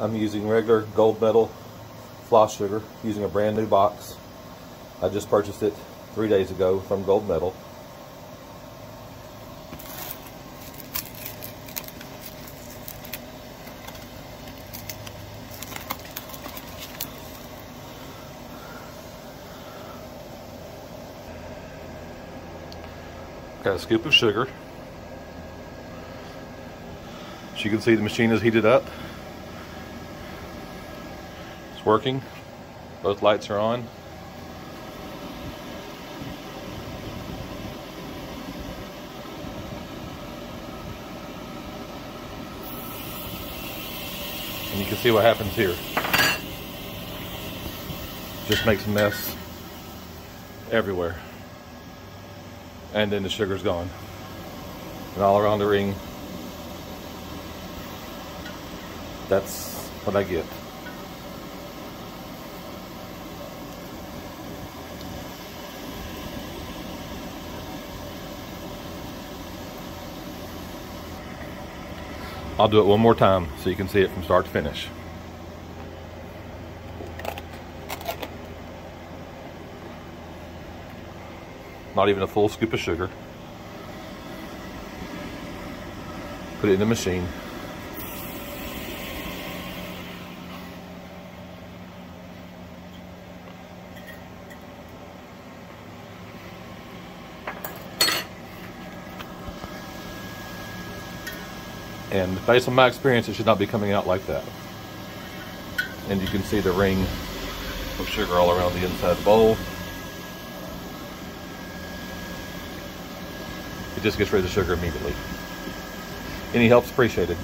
I'm using regular gold medal floss sugar using a brand new box. I just purchased it three days ago from Gold Medal. Got a scoop of sugar. As you can see the machine is heated up. Working. Both lights are on. And you can see what happens here. Just makes a mess everywhere. And then the sugar's gone. And all around the ring. That's what I get. I'll do it one more time so you can see it from start to finish. Not even a full scoop of sugar. Put it in the machine. And based on my experience, it should not be coming out like that. And you can see the ring of sugar all around the inside bowl. It just gets rid of the sugar immediately. Any help's appreciated.